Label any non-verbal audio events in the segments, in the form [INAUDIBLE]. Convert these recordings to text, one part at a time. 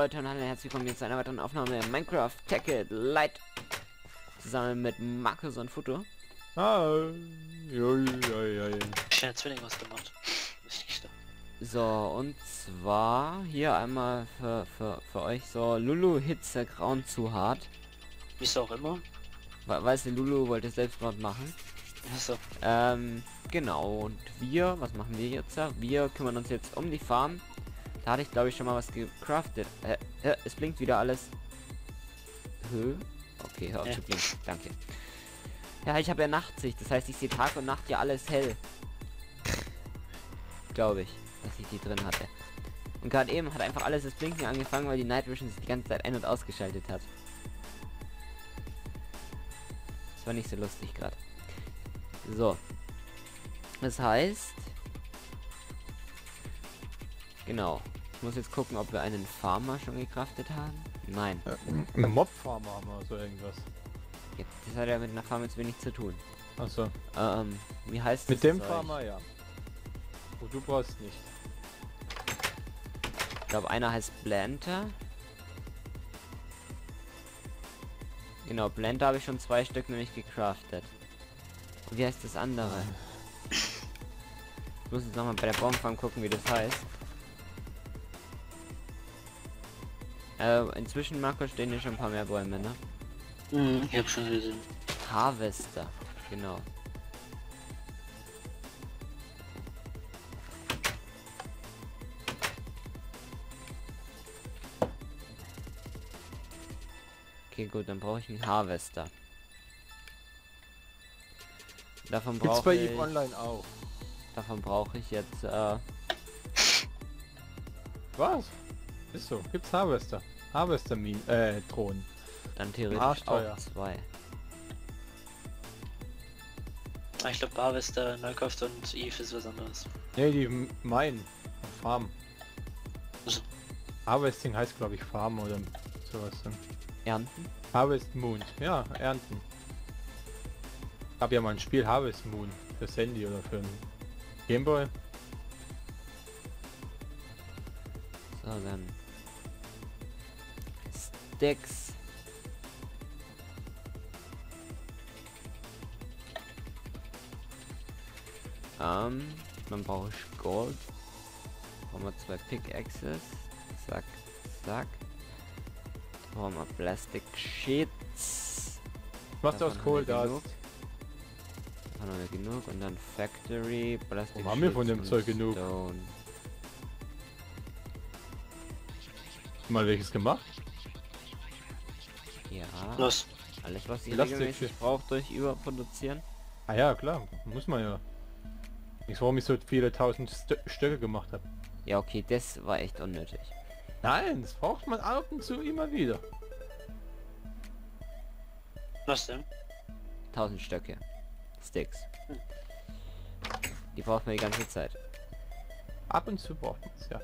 Leute und hallo herzlich willkommen zu einer weiteren Aufnahme Minecraft Tacket Light zusammen mit Markus und Foto. Ja, ja, ja, ja. Schnell Zwilling was gemacht. [LAUGHS] Ist nicht da. So, und zwar hier einmal für, für, für euch so Lulu Hitze Grauen zu hart. Wieso auch immer. We- Weißt du, Lulu wollte Selbstmord machen. Achso. Ähm, genau. Und wir, was machen wir jetzt? Wir kümmern uns jetzt um die Farm. Da hatte ich glaube ich schon mal was gecraftet. Äh, äh, es blinkt wieder alles. Hö? Okay, hör auf zu blinken. Danke. Ja, ich habe ja Nachtsicht. Das heißt, ich sehe Tag und Nacht ja alles hell. Glaube ich, dass ich die drin hatte. Und gerade eben hat einfach alles das Blinken angefangen, weil die Night Vision sich die ganze Zeit ein- und ausgeschaltet hat. Das war nicht so lustig gerade. So. Das heißt... Genau. Ich muss jetzt gucken, ob wir einen Farmer schon gecraftet haben. Nein. Ein Mobfarmer haben wir so irgendwas. Jetzt, das hat ja mit einer Farm jetzt wenig zu tun. Achso. Ähm, wie heißt Mit das dem? Farmer ja. Oh, du brauchst nicht. Ich glaube, einer heißt Blender. Genau, Blender habe ich schon zwei Stück nämlich gecraftet. Und wie heißt das andere? Ich muss jetzt nochmal bei der Baumfarm gucken, wie das heißt. Äh, inzwischen, Marco, stehen hier schon ein paar mehr Bäume, ne? Mhm, ich hab schon gesehen. Harvester, genau. Okay, gut, dann brauche ich einen Harvester. Davon Gibt's brauche bei ich, ihm online auch. davon brauche ich jetzt, äh, Was? Ist so. Gibt's Harvester. Harvester Min äh, Thron. dann theoretisch auch zwei. Ich glaube Harvester, Neukauft und Eve ist was anderes. Ne, die meinen. Farm. Also, Harvesting heißt glaube ich Farm oder sowas dann. Ernten? Harvest Moon. Ja, ernten. Hab ja mal ein Spiel Harvest Moon für Sandy oder für ein Gameboy. So, dann. Sticks. Ähm, dann brauche ich Gold. Brauchen wir zwei Pickaxes. Zack, zack. Brauchen wir Plastic Sheets. Was Davon aus haben Kohl wir da genug. Davon haben wir genug. Und dann Factory, Plastic Wo haben wir von dem Zeug genug? Stone. Mal welches gemacht? Ja. los. Alles, was ich Plastik- regelmäßig brauche durch Überproduzieren. Ah ja, klar. Muss man ja. Ich warum ich so viele tausend Stö Stöcke gemacht habe. Ja, okay, das war echt unnötig. Nein, das braucht man ab und zu immer wieder. Was denn? 1000 Stöcke. Sticks. Die braucht man die ganze Zeit. Ab und zu braucht man es, ja.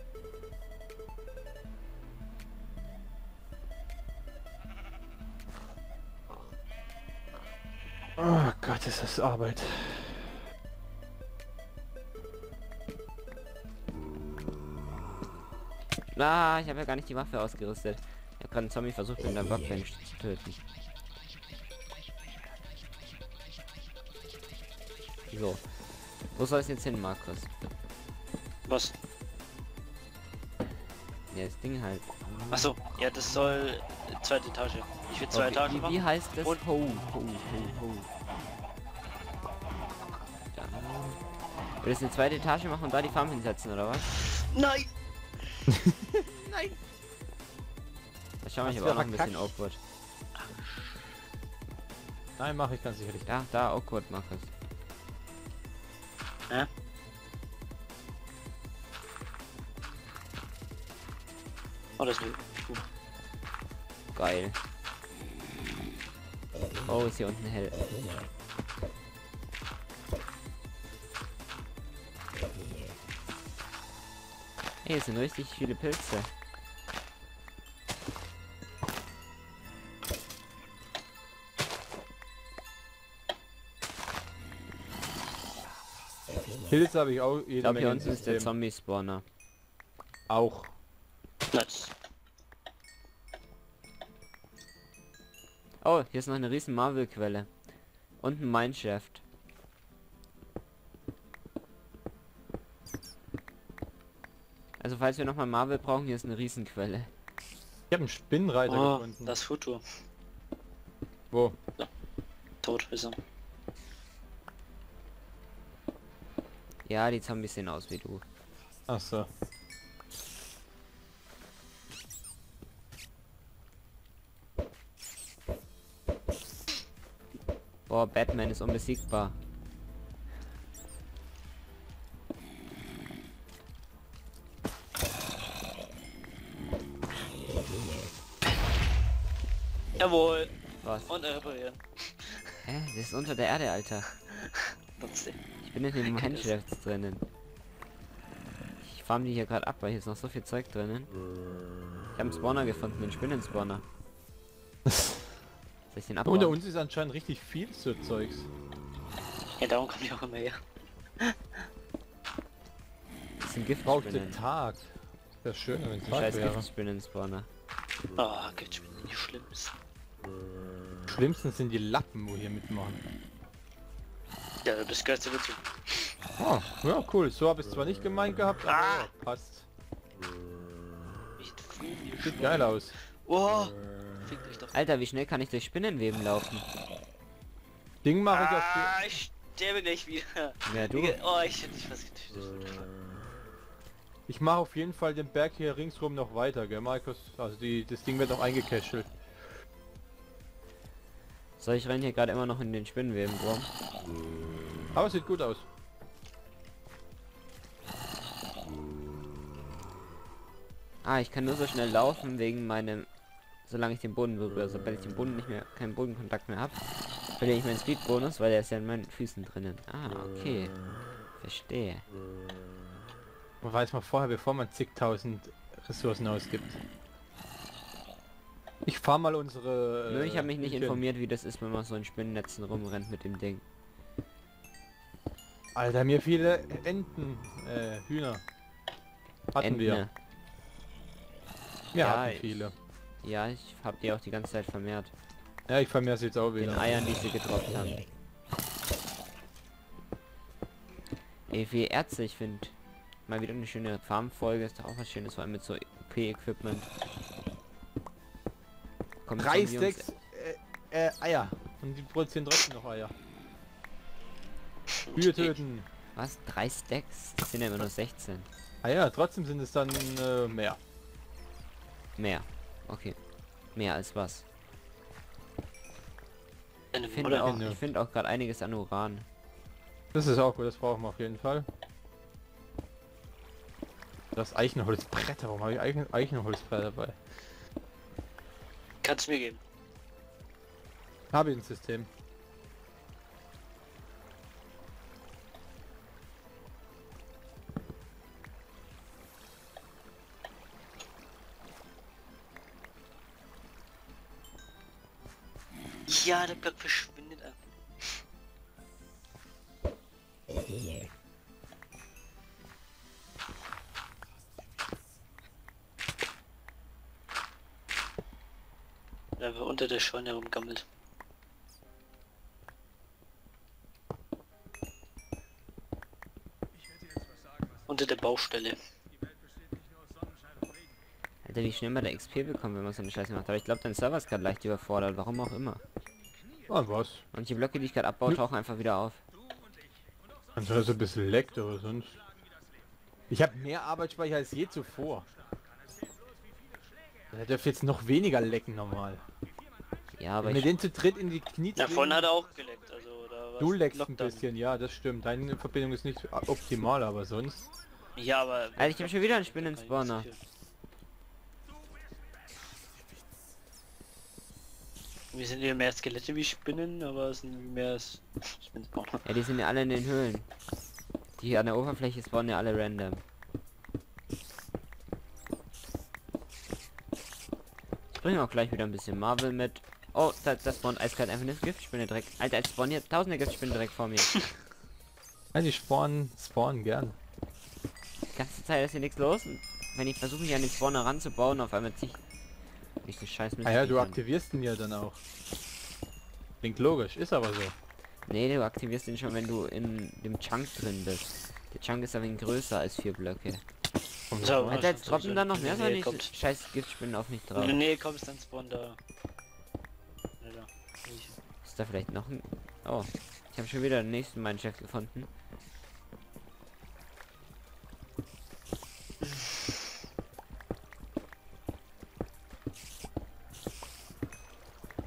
Oh Gott, ist das Arbeit. Ah, ich habe ja gar nicht die Waffe ausgerüstet. Ich habe gerade einen Zombie versucht, mit einer Workbench zu töten. So. Wo soll es jetzt hin, Markus? Was? Ja, das Ding halt. Achso, ja, das soll zweite Etage. Ich will zwei Okay, Etagen wie, wie machen. heißt das? Und- Ho, ho, ho, ho. Dann. Willst du eine zweite Etage machen und da die Farm hinsetzen, oder was? Nein! [LAUGHS] Da schauen wir aber auch noch ein bisschen verkackt? awkward. Nein, mache ich ganz sicherlich. Ja, da awkward, Markus. Hä? Oh, das will. Geil. Oh, ist hier unten hell. Hey, es sind richtig viele Pilze. Pilze habe ich auch jede Ich glaube, hier unten ist der. Zombie-Spawner. Auch. Platz. Oh, hier ist noch eine riesen Marvel-Quelle. Und ein Mineshaft. Also falls wir nochmal Marvel brauchen, hier ist eine Riesenquelle. Ich habe einen Spinnenreiter Oh, gefunden. das Futur. Wo? Tot ist er. Ja, die Zombies sehen aus wie du. Ach so. Boah, Batman ist unbesiegbar. Jawohl. Was? Und reparieren. Hä? Das ist unter der Erde, Alter. Trotzdem. Ich bin in den. [LAUGHS] Mineshafts drinnen. Ich farm die hier gerade ab, weil hier ist noch so viel Zeug drinnen. Ich habe einen Spawner gefunden, den Spinnen-Spawner. Soll ich den abbauen? Unter uns ist anscheinend richtig viel so Zeugs. Ja, darum kommen die auch immer her. Das sind Braucht Giftspinnen. den Tag. Wäre schön, wenn Die Tag scheiß wäre. Giftspinnen-Spawner. Oh, gibt's mir nicht Schlimmes. Schlimmsten sind die Lappen, wo hier mitmachen. Ja, das gehört so dazu. Oh, ja cool. So habe ich es zwar nicht gemeint gehabt, aber Ah! ja, passt. Sieht geil aus. Oh. Alter, wie schnell kann ich durch Spinnenweben laufen? Ding mache ich auf Ah, ich sterbe gleich wieder. Ja, du. Oh, ich hätte dich fast getötet. Ich mache auf jeden Fall den Berg hier ringsrum noch weiter, gell, Markus? Also die, das Ding wird noch eingekäschelt. So, ich renne hier gerade immer noch in den Spinnenweben rum. Aber es sieht gut aus. Ah, ich kann nur so schnell laufen wegen meinem... Solange ich den Boden berühre. Sobald ich den Boden nicht mehr... keinen Bodenkontakt mehr habe, verliere ich meinen Speed-Bonus, weil der ist ja in meinen Füßen drinnen. Ah, okay. Verstehe. Man weiß mal vorher, bevor man zigtausend Ressourcen ausgibt. Ich fahr mal unsere... Äh, ich habe mich nicht informiert, wie das ist, wenn man so in Spinnennetzen rumrennt mit dem Ding. Alter, mir viele Enten, äh, Hühner. Hatten wir. Entne. Wir Ja, hatten viele. Ja, ich habe die auch die ganze Zeit vermehrt. Ja, ich vermehre sie jetzt auch Den wieder. Eiern, die sie gedroppt haben. Ey, wie Ärzte, ich finde. Mal wieder eine schöne Farmfolge, ist doch auch was schönes, vor allem mit so OP-Equipment. Kommt Drei Stacks äh, äh, Eier. Und die produzieren trotzdem noch Eier. Kühe töten. Was? Drei Stacks? Das sind ja immer nur 16. Eier, trotzdem sind es dann äh, mehr. Mehr. Okay. Mehr als was. Ich finde auch, ich finde auch gerade einiges an Uran. Das ist auch gut, das brauchen wir auf jeden Fall. Das Eichenholzbretter, warum habe ich Eichen Eichenholzbretter dabei? Kannst du mir geben. Habe ich ein System. Ja, der Block verschwindet einfach. Da wir unter der Scheune rumgammelt. Unter der Baustelle. Alter, wie schnell man da XP bekommt, wenn man so eine Scheiße macht. Aber ich glaube, dein Server ist gerade leicht überfordert, warum auch immer. Ah, was? Und die Blöcke, die ich gerade abbaue, tauchen einfach wieder auf. Also das ein bisschen leckt, aber sonst. Ich habe mehr Arbeitsspeicher als je zuvor. Der dürfte jetzt noch weniger lecken normal. Ja, aber Wenn ich, den zu dritt in die Knie vorhin hat er auch geleckt, also Du leckst ein bisschen, ja, das stimmt. Deine Verbindung ist nicht optimal, aber sonst. Ja, aber... Alter, ich habe schon wieder einen Spinnenspawner. Wir sind hier mehr Skelette wie Spinnen, aber es sind mehr Spinnenspawner. Ja, die sind ja alle in den Höhlen. Die hier an der Oberfläche spawnen ja alle random. Ich bringe auch gleich wieder ein bisschen Marvel mit. Oh, da, das spawnt eiskalt einfach eine Giftspinne direkt. Alter, es spawnen hier tausende Giftspinnen direkt vor mir. Ja, [LAUGHS] die spawnen, spawnen gern. Die ganze Zeit ist hier nichts los. Und wenn ich versuche, mich an den Spawner ranzubauen, auf einmal zieh ich... Nicht die scheiß Ah ja, du aktivierst ihn ja dann auch. Klingt logisch, ist aber so. Nee, du aktivierst den schon, wenn du in dem Chunk drin bist. Der Chunk ist ein wenig größer als vier Blöcke. So, Alter, jetzt droppen da noch mehr so du nicht kommst. scheiß Giftspinnen auf mich drauf. Nähe kommst, dann spawn da. Alter. Ich- Ist da vielleicht noch ein... Oh, ich habe schon wieder den nächsten Mineshaft gefunden.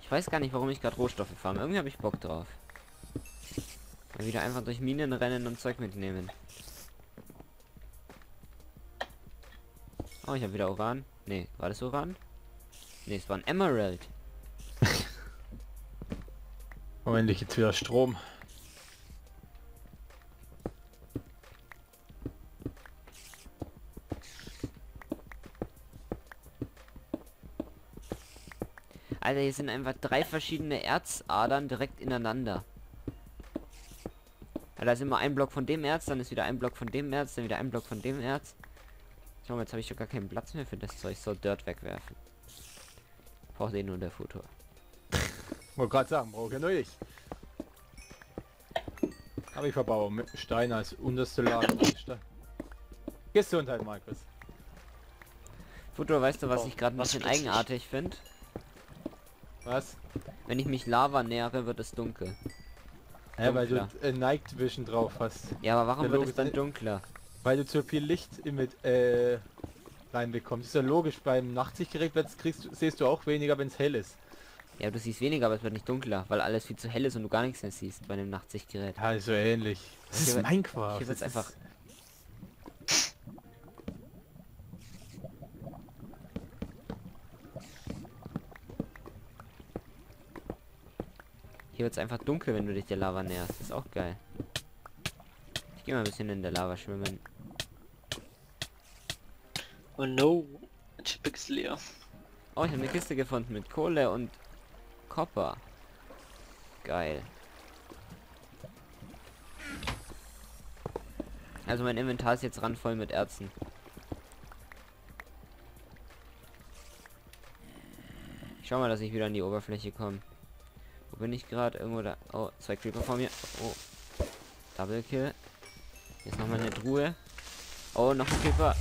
Ich weiß gar nicht, warum ich gerade Rohstoffe farme. Irgendwie habe ich Bock drauf. Mal wieder einfach durch Minen rennen und Zeug mitnehmen. Oh, ich habe wieder Uran. Nee, war das Uran? Nee, es war ein Emerald. [LAUGHS] Moment, ich jetzt wieder Strom. Alter, hier sind einfach drei verschiedene Erzadern direkt ineinander. Ja, da ist immer ein Block von dem Erz, dann ist wieder ein Block von dem Erz, dann wieder ein Block von dem Erz. Schau mal, jetzt habe ich doch gar keinen Platz mehr für das Zeug. Ich soll Dirt wegwerfen. Braucht eh nur der Futur. [LAUGHS] Wollte gerade sagen, brauche ja nur ich. Aber ich verbaue mit Stein als unterste Lage. Gesundheit, Markus. Futur, weißt du, was ich gerade ein bisschen eigenartig finde? Was? Wenn ich mich Lava nähere, wird es dunkel. Ja, weil du äh, Night Vision drauf hast. Ja, aber warum Ja, wird es dann äh, dunkler? Weil du zu viel Licht mit äh, reinbekommst. Ist ja logisch, beim Nachtsichtgerät kriegst, du- siehst du auch weniger, wenn es hell ist. Ja, du siehst weniger, aber es wird nicht dunkler, weil alles viel zu hell ist und du gar nichts mehr siehst bei einem Nachtsichtgerät. Ja, ist so ähnlich. Das Hier ist wird- Minecraft. hier ist- einfach- Hier wird es einfach dunkel, wenn du dich der Lava näherst. Das ist auch geil. Ich gehe mal ein bisschen in der Lava schwimmen. Oh no. Mein Chip ist leer. Oh, ich habe eine Kiste gefunden mit Kohle und Copper. Geil. Also mein Inventar ist jetzt randvoll mit Erzen. Ich schau mal, dass ich wieder an die Oberfläche komme. Bin ich gerade? Irgendwo da. Oh, zwei Creeper vor mir. Oh. Double Kill. Ist nochmal eine Truhe. Oh, noch ein Creeper.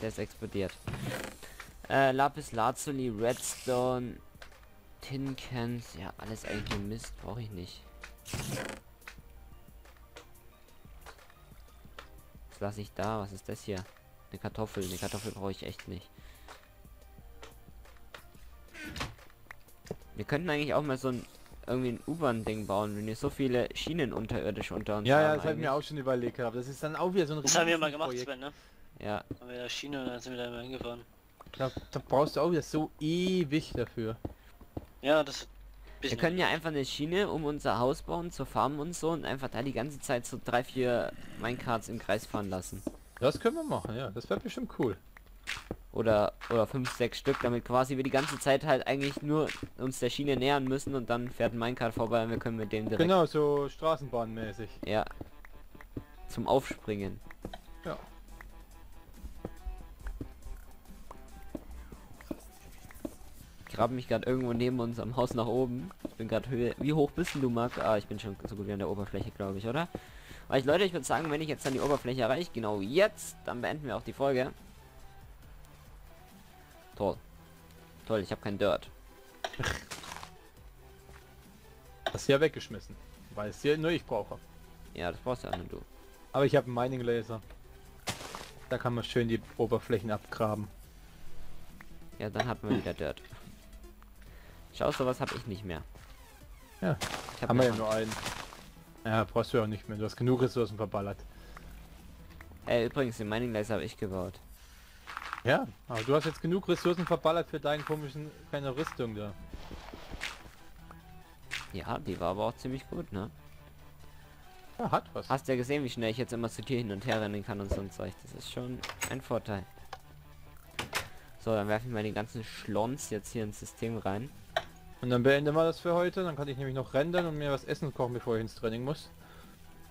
Der ist explodiert. Äh, Lapis Lazuli, Redstone, Tin Cans, ja, alles eigentlich Mist, brauche ich nicht. Was lasse ich da? Was ist das hier? Eine Kartoffel, eine Kartoffel brauche ich echt nicht. Wir könnten eigentlich auch mal so ein irgendwie ein U-Bahn-Ding bauen, wenn wir so viele Schienen unterirdisch unter uns Ja, ja, haben. das habe ich mir auch schon überlegt gehabt. Das ist dann auch wieder so ein Das haben wir mal gemacht, Riesenprojekt. Sven, ne? Ja, Haben wir da Schiene und dann sind wir da immer hingefahren. Da, da brauchst du auch wieder so ewig dafür. Ja, das... wir können ja einfach eine Schiene um unser Haus bauen, zur Farm und so und einfach da die ganze Zeit so drei, vier Minecarts im Kreis fahren lassen. Das können wir machen, ja. Das wäre bestimmt cool. Oder, oder fünf, sechs Stück, damit quasi wir die ganze Zeit halt eigentlich nur uns der Schiene nähern müssen und dann fährt ein Minecart vorbei und wir können mit dem direkt, Genau, so Straßenbahnmäßig. ja, zum Aufspringen. Ja. Ich grabe mich gerade irgendwo neben unserem Haus nach oben. Ich bin gerade Höhe. Wie hoch bist denn du, Marc? Ah, ich bin schon so gut wie an der Oberfläche, glaube ich, oder? Aber ich, Leute, ich würde sagen, wenn ich jetzt dann die Oberfläche erreiche, genau jetzt, dann beenden wir auch die Folge. Toll. Toll, ich habe kein Dirt. Das hier weggeschmissen. Weil es hier nur ich brauche. Ja, das brauchst du auch nur du. Aber ich habe einen Mining Laser. Da kann man schön die Oberflächen abgraben. Ja, dann hat man wieder Dirt. Schau, sowas habe ich nicht mehr. Ja, Ich hab Haben wir ja nur einen. Ja, brauchst du ja auch nicht mehr. Du hast genug Ressourcen verballert. Äh, übrigens, den Mining Laser habe ich gebaut. Ja, aber du hast jetzt genug Ressourcen verballert für deinen komischen keine Rüstung da. Ja, die war aber auch ziemlich gut, ne? Ja, hat was. Hast ja gesehen, wie schnell ich jetzt immer zu dir hin und her rennen kann und so ein Zeug. Das ist schon ein Vorteil. So, dann werfe ich mal den ganzen Schlons jetzt hier ins System rein. Und dann beenden wir das für heute. Dann kann ich nämlich noch rendern und mir was essen kochen, bevor ich ins Training muss.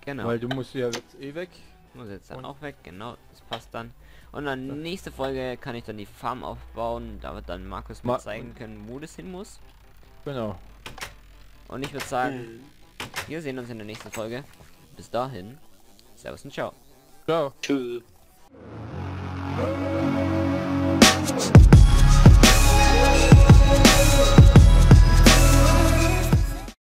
Genau. Weil du musst ja jetzt eh weg. Muss jetzt dann und- auch weg, genau, das passt dann. Und dann nächste Folge kann ich dann die Farm aufbauen. Da wird dann Markus mal Ma- zeigen können, wo das hin muss. Genau. Und ich würde sagen, Mhm. wir sehen uns in der nächsten Folge. Bis dahin. Servus und ciao. Ciao. Tschüss.